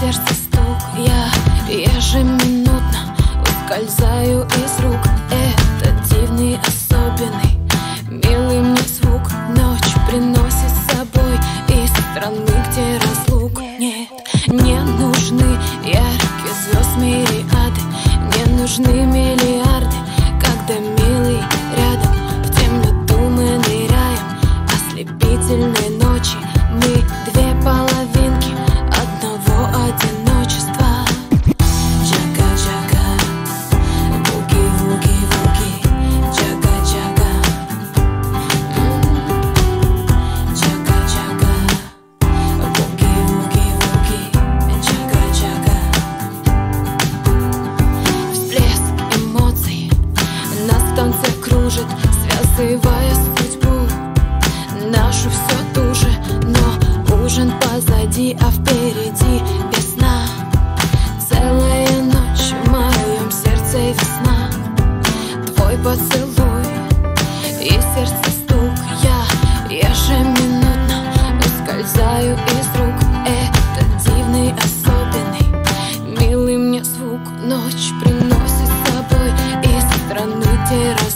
сердце стук. Я ежеминутно ускользаю из рук. Это дивный, особенный, милый мне звук. Ночь приносит с собой из страны, где разлук. Нет, не нужны яркие звезды мириады. Не нужны а впереди весна. Целая ночь в моем сердце весна. Твой поцелуй и сердце стук. Я ежеминутно ускользаю из рук. Этот дивный, особенный, милый мне звук. Ночь приносит с собой из страны террас